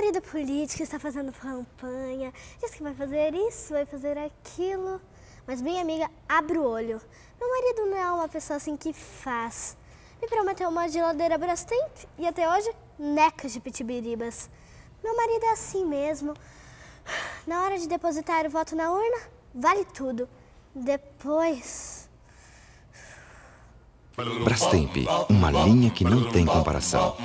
marido político, está fazendo campanha, diz que vai fazer isso, vai fazer aquilo. Mas minha amiga abre o olho. Meu marido não é uma pessoa assim que faz. Me prometeu uma geladeira Brastemp e até hoje necas de pitibiribas. Meu marido é assim mesmo. Na hora de depositar o voto na urna, vale tudo. Depois. Brastemp, uma linha que não tem comparação.